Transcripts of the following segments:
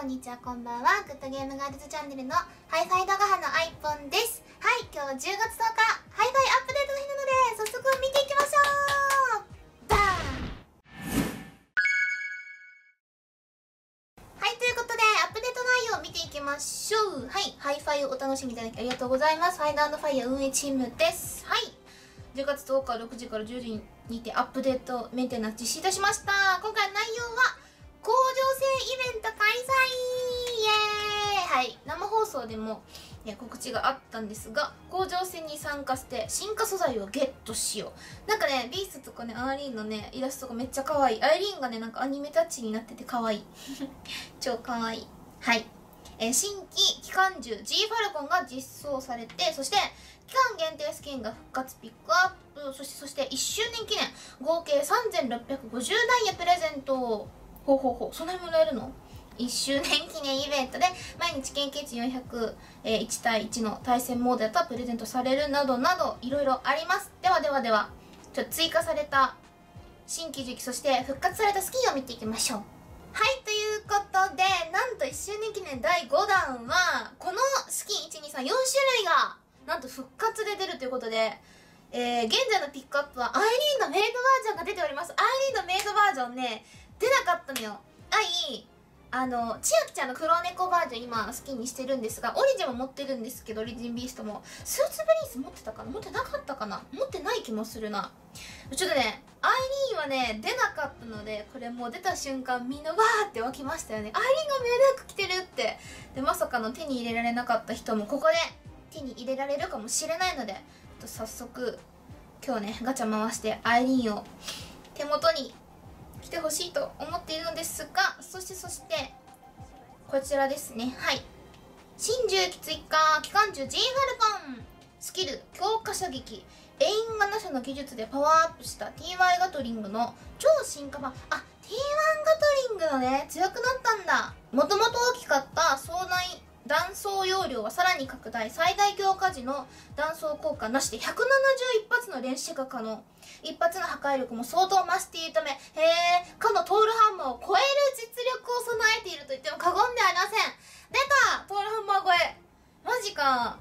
こんにちは、こんばんは。グッドゲームガールズチャンネルのハイファイ担当のあいぽんです。はい、今日10月10日、ハイファイアップデートの日なので、早速見ていきましょうバーンはい、ということで、アップデート内容を見ていきましょう。はい、ハイファイをお楽しみいただきありがとうございます。ファイドファイヤー運営チームです。はい。10月10日6時から10時にてアップデートメンテナンス実施いたしました。今回の内容は、工場制イベント開催イエーイはい、生放送でも、ね、告知があったんですが、工場戦に参加して進化素材をゲットしよう。なんかね、ビーストとかね、アーリーンのね、イラストがめっちゃ可愛い。アイリーンがね、なんかアニメタッチになってて可愛い。超可愛い。はい。えー新規機関銃 G ファルコンが実装されて、そして、期間限定スキンが復活ピックアップ、そして、そして1周年記念、合計3650ダイヤプレゼント。ほうほうほう、そんなにもらえるの ?1 周年記念イベントで、毎日献血400、えー1対1の対戦モードやったらプレゼントされるなどなど、いろいろあります。ではではでは、ちょっと追加された新規時期、そして復活されたスキンを見ていきましょう。はい、ということで、なんと1周年記念第5弾は、このスキン1、2、3、4種類が、なんと復活で出るということで、えー、現在のピックアップは、アイリーンのメイドバージョンが出ております。アイリーンのメイドバージョンね、出なかったのよ。アイ、あの、千秋ちゃんの黒猫バージョン今好きにしてるんですが、オリジンも持ってるんですけど、オリジンビーストも。スーツブリース持ってたかな？持ってなかったかな？持ってない気もするな。ちょっとね、アイリーンはね、出なかったので、これもう出た瞬間みんなわーって湧きましたよね。アイリーンがメイド服着てるって。で、まさかの手に入れられなかった人もここで手に入れられるかもしれないので、と早速、今日ね、ガチャ回してアイリーンを手元にてほしいと思っているのですが、そしてそして、こちらですね。はい。新重機追加、機関銃 G ファルコンスキル、強化射撃、エインガナ社の技術でパワーアップした TY ガトリングの超進化版、あ、T1 ガトリングのね、強くなったんだ。もともと大きかった壮大弾装容量はさらに拡大、最大強化時の弾装効果なしで171発の連射が可能。一発の破壊力も相当増しているため、へえ、かのトールハンマーを超える実力を備えていると言っても過言ではありません。出たトールハンマー超えマジか。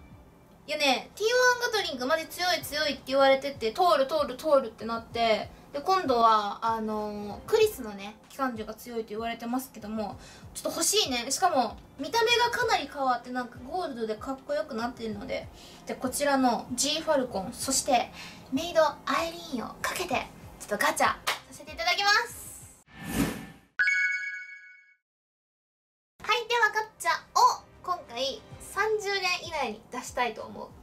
いやね、T1 ガトリングマジ強い強いって言われてて、通る通る通るってなって、で、今度は、あのクリスのね、機関銃が強いと言われてますけども、ちょっと欲しいね。しかも、見た目がかなり変わって、なんかゴールドでかっこよくなってるので、で、こちらの G ファルコン、そして、メイドアイリーンをかけて、ちょっとガチャさせていただきます。はい、ではガチャを今回30年以内に出したいと思う。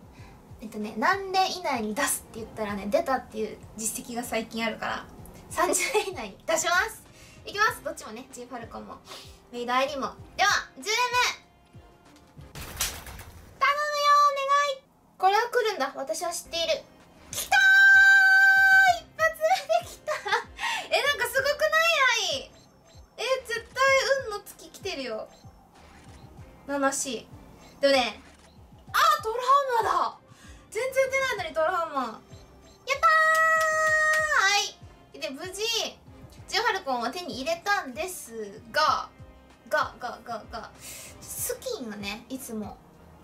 えっとね、何年以内に出すって言ったらね、出たっていう実績が最近あるから、30年以内に。出します。いきます。どっちもね、G ファルコンも、メイドアイリーンも。では、10年目。頼むよお願い。これは来るんだ。私は知っている。来たー。一発目で来た。え、なんかすごくない？愛え、絶対運の月来てるよ。7しでもね、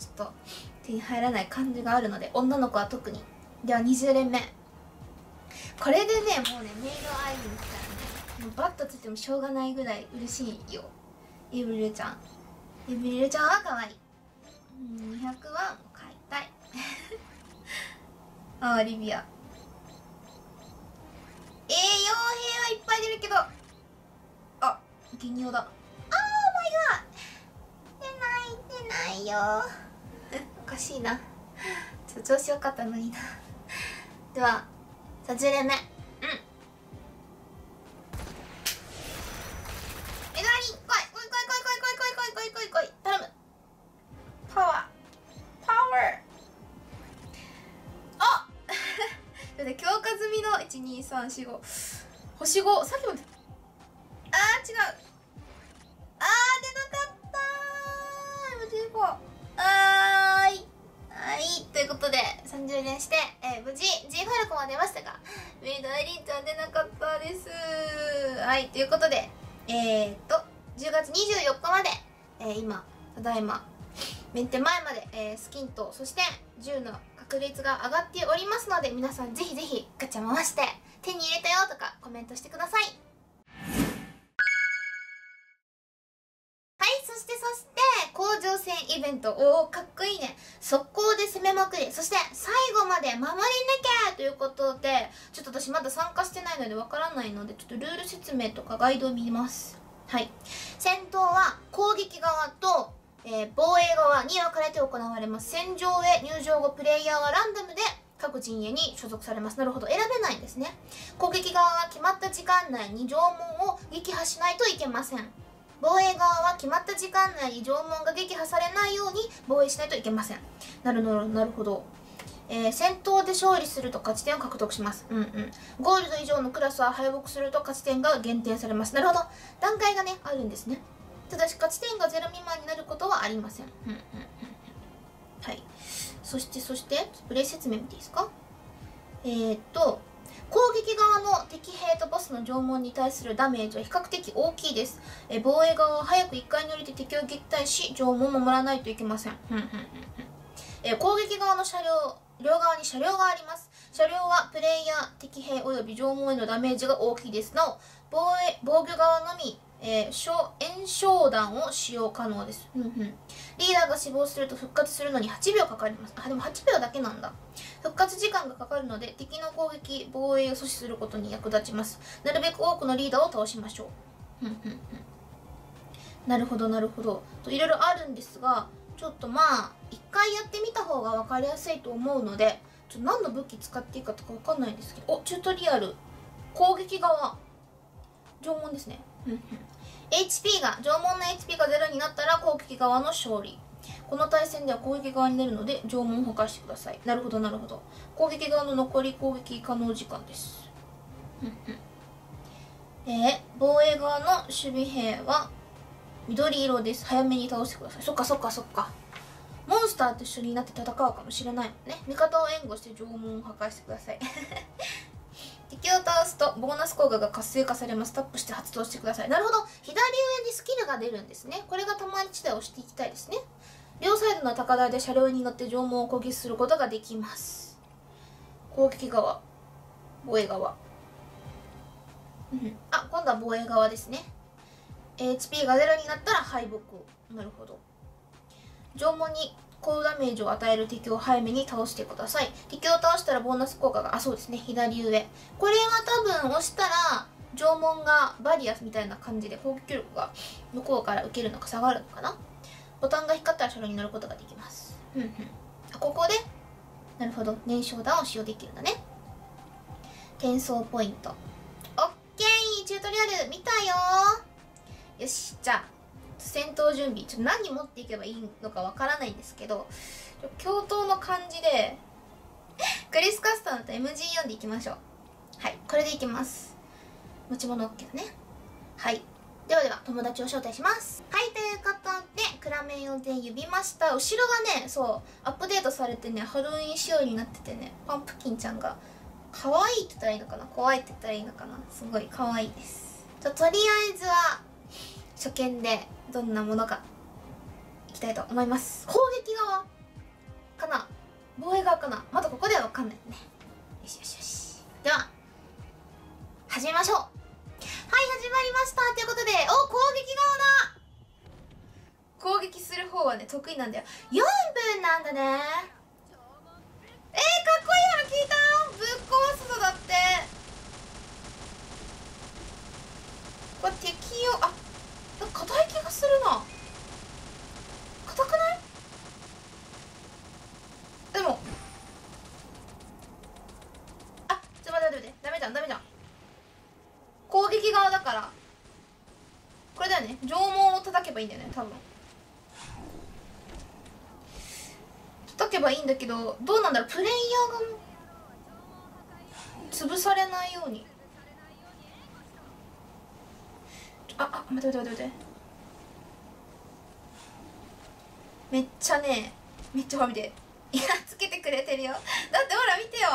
ちょっと、手に入らない感じがあるので、女の子は特に。では、20連目。これでね、もうね、メイドアイリーン来たらね、もうバットついてもしょうがないぐらい嬉しいよ。イブリルちゃん。イブリルちゃんは可愛い。200は買いたい。あー、リビア。えー、傭兵はいっぱい出るけど。あ、ゲニオだ。あー、マイガー。出ない、出ないよ。おかしいな。ちょ調子よかったのにな。では、30連目。うん。メガリン、来い来い来い来い来い来い来い来い来い来い頼む。パワー。パワー。あだって強化済みの12345星5さっきまであー違うあー出なかったー M15 あーいはいということで30連して、えー無事 G ファルコンは出ましたがメイドアイリーンちゃん出なかったです。はいということでえー、っと10月24日までえー、今ただいまメンテ前まで、えー、スキンとそして銃の確率が上がっておりますので皆さんぜひぜひガチャ回して手に入れたよとかコメントしてください。はいそしてそして甲状腺イベント。おおかっこいいね。速攻で攻めまくりそして最後まで守り抜けということでちょっと私まだ参加してないのでわからないのでちょっとルール説明とかガイドを見ます。はい。戦闘は攻撃側とえー、防衛側に分かれて行われます。戦場へ入場後プレイヤーはランダムで各陣営に所属されます。なるほど。選べないんですね。攻撃側は決まった時間内に縄文を撃破しないといけません。防衛側は決まった時間内に縄文が撃破されないように防衛しないといけませんなるなるほどえー、戦闘で勝利すると勝ち点を獲得します。うんうん。ゴールド以上のクラスは敗北すると勝ち点が減点されます。なるほど。段階がね、あるんですね。ただし勝ち点が0未満になることはありません。うんうんうん、はい。そしてそして、プレイ説明見ていいですか？えー、っと、攻撃側の敵兵とボスの縄文に対するダメージは比較的大きいです。え防衛側は早く1階に降りて敵を撃退し、縄文を守らないといけません。え攻撃側の車両、両側に車両があります。車両はプレイヤー、敵兵及び縄文へのダメージが大きいです。なお、防衛防御側のみえー、炎症弾を使用可能です、うんうん、リーダーが死亡すると復活するのに8秒かかります。あでも8秒だけなんだ。復活時間がかかるので敵の攻撃防衛を阻止することに役立ちます。なるべく多くのリーダーを倒しましょう、うんうんうん、なるほどなるほど。といろいろあるんですがちょっとまあ一回やってみた方が分かりやすいと思うのでちょっと何の武器使っていいかとか分かんないんですけど。おチュートリアル。攻撃側。縄文ですね HP が縄文の HP が0になったら攻撃側の勝利。この対戦では攻撃側になるので縄文を破壊してください。なるほどなるほど。攻撃側の残り攻撃可能時間です。えー、防衛側の守備兵は緑色です。早めに倒してください。そっかそっかそっか。モンスターと一緒になって戦うかもしれないね。味方を援護して縄文を破壊してください敵を倒すとボーナス効果が活性化されます。タップして発動してください。なるほど。左上にスキルが出るんですね。これがたまに地で押していきたいですね。両サイドの高台で車両に乗って縄文を攻撃することができます。攻撃側。防衛側。うんあ今度は防衛側ですね。HP が0になったら敗北。なるほど。縄文に高ダメージを与える敵を早めに倒してください。敵を倒したらボーナス効果があそうですね。左上。これは多分押したら縄文がバリアスみたいな感じで攻撃力が向こうから受けるのか下がるのかな。ボタンが光ったら車両に乗ることができます。うんうん。ここでなるほど。燃焼弾を使用できるんだね。転送ポイント。オッケー！チュートリアル見たよよし。じゃあ戦闘準備ちょっと何持っていけばいいのかわからないんですけど共闘の感じでクリス・カスタードと MG4 でいきましょう。はいこれでいきます。持ち物 OK だね。はい。ではでは友達を招待します。はいということでクラメンをで呼びました。後ろがねそうアップデートされてねハロウィン仕様になっててねパンプキンちゃんが可愛いって言ったらいいのかな？怖いって言ったらいいのかな？すごい可愛いです。ととりあえずは初見でどんなものかいきたいと思います。攻撃側？かな。防衛側かな。まだここでは分かんないね。よしよしよし。では始めましょう。はい始まりました。ということでお攻撃側だ。攻撃する方はね得意なんだよ。4分なんだね。えー、かっこいいの聞いた。ぶっ壊すぞだって。これ敵をあするな。硬くない？でも。あちょっと待って待ってダメじゃんダメじゃん。攻撃側だから。これだよね。縄文を叩けばいいんだよね多分。叩けばいいんだけどどうなんだろう。プレイヤーが潰されないように。ああ待って待って待って待って。めっちゃねめっちゃほら見ていやつけてくれてるよ。だってほら見てよ。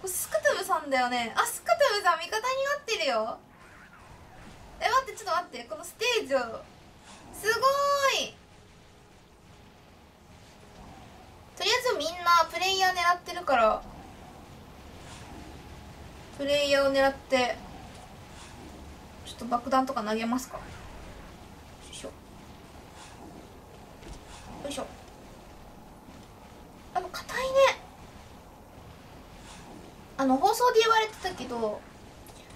これスクトゥムさんだよね。あスクトゥムさん味方になってるよ。え待ってちょっと待って。このステージをすごい。とりあえずみんなプレイヤー狙ってるから。プレイヤーを狙ってちょっと爆弾とか投げますかよいしょよいしょ。あの硬いね。あの放送で言われてたけど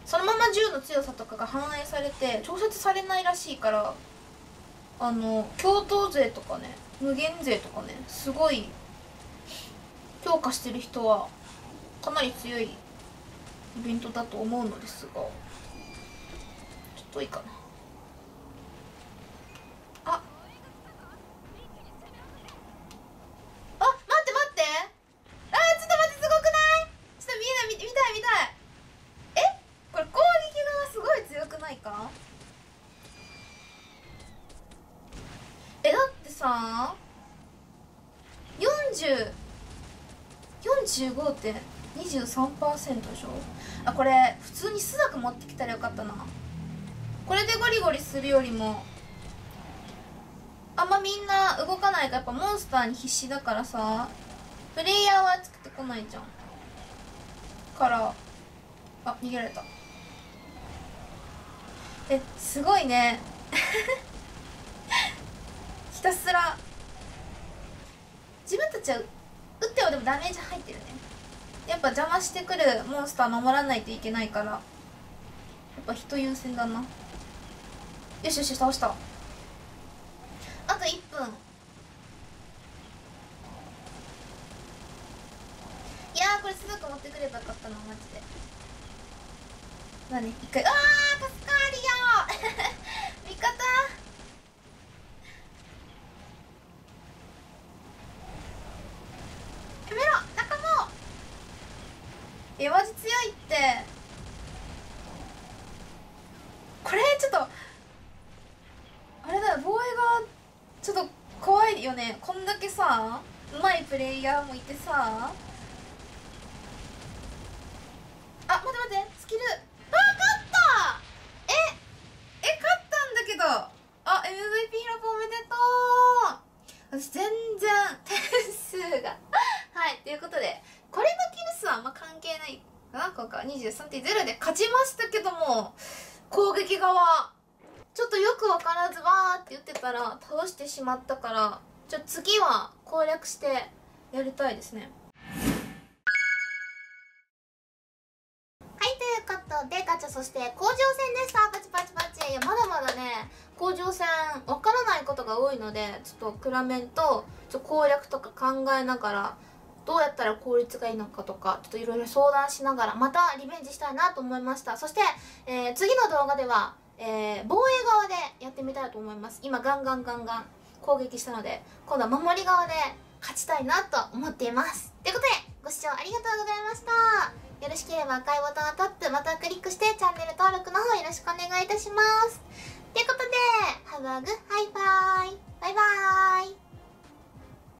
そのまま銃の強さとかが反映されて調節されないらしいからあの共闘勢とかね無限勢とかねすごい強化してる人はかなり強いイベントだと思うのですがちょっといいかな。さ4045って23%でしょ？あこれ普通にスナク持ってきたらよかったな。これでゴリゴリするよりもあんまみんな動かないからやっぱモンスターに必死だからさプレイヤーは作ってこないじゃん。からあ逃げられた。えすごいね。たすら。自分たちは打ってはでもダメージ入ってるね。やっぱ邪魔してくるモンスター守らないといけないから。やっぱ人優先だな。よしよし倒した。あと1分。いやこれすぐ持ってくればよかったなマジで。まあね一回。あー助かるよ 味方やめろ仲間えマジ強いって。これちょっとあれだよ防衛側ちょっと怖いよね。こんだけさうまいプレイヤーもいてさ。あ待って待ってスキル。あ勝った！ええ勝ったんだけど。あ MVP ラボおめでとう。私全然点数が。はいということで。数はあんま関係ないかな今回は。23.0で勝ちましたけども攻撃側ちょっとよく分からずわーって言ってたら倒してしまったからちょ次は攻略してやりたいですね。はいということでガチャそして甲状腺でしたパチパチパチ。いやまだまだね甲状腺わからないことが多いのでちょっとクラメンとちょっと攻略とか考えながらどうやったら効率がいいのかとかちょっといろいろ相談しながらまたリベンジしたいなと思いました。そして、えー次の動画では、えー防衛側でやってみたいと思います。今ガンガンガンガン攻撃したので今度は守り側で勝ちたいなと思っています。ということでご視聴ありがとうございました。よろしければ赤いボタンをタップまたクリックしてチャンネル登録の方よろしくお願いいたします。ということで Have a good high five! バイバーイ。